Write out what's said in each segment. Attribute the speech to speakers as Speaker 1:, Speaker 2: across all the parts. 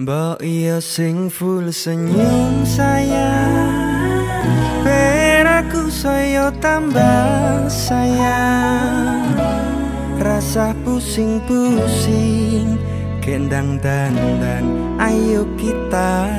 Speaker 1: Mbok iya sing full senyum sayang. Peraku saya tambah sayang. Rasa pusing-pusing Kendang dandan Ayo kita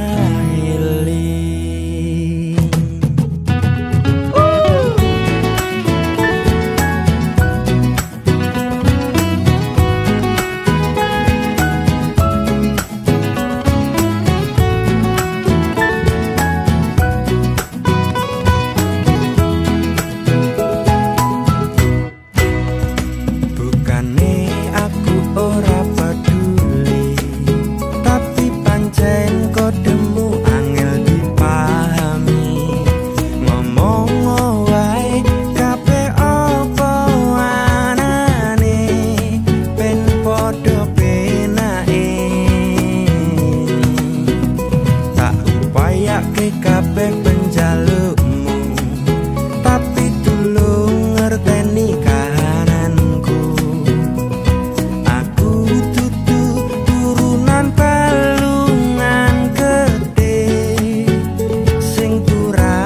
Speaker 1: ngrungokake kabeh penjalukmu. Tapi tulung ngerteni kahananku. Aku dudu turunan palungan gede. Sing pura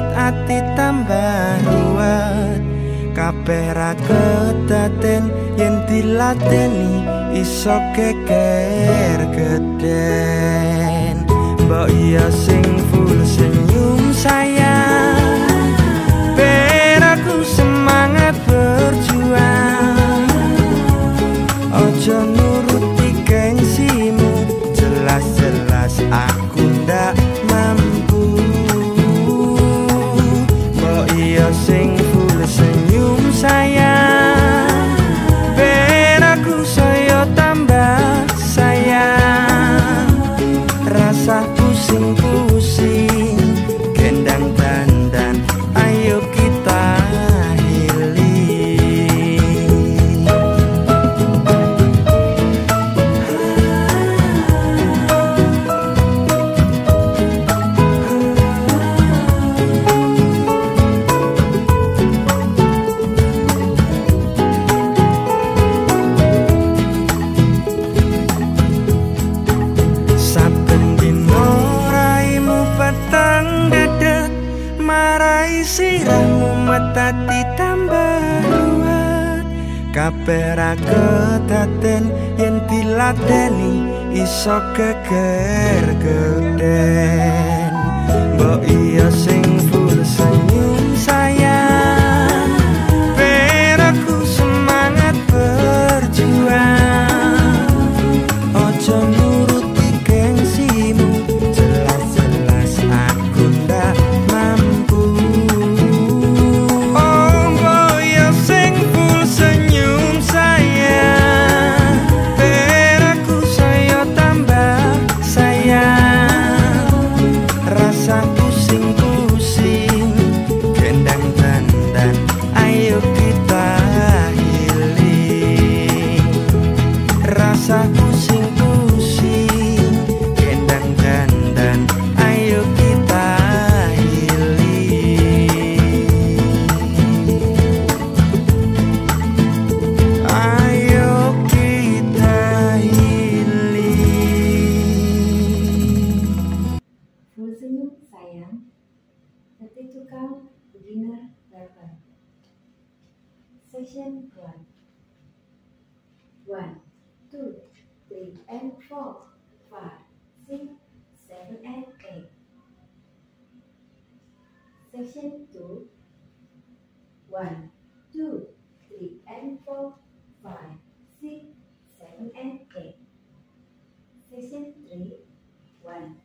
Speaker 1: ati tambah ruwet kabeh ra kedaten yen dilateni iso keker geden. Mbok iya sing full senyum sayang. Beraku semangat berjuang. Ojo nuruti gengsimu jelas-jelas aku ndak I sing kabeh ra kedaten yen dilateni iso geger geden
Speaker 2: tukang beginner level. Session 1. 1, 2, 3, and 4, 5, 6, 7, and 8. Section 2. 1, 2, 3, and 4, 5, 6, 7, and 8. Section 3. 1,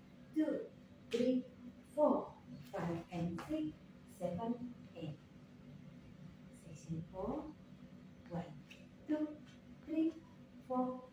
Speaker 2: four,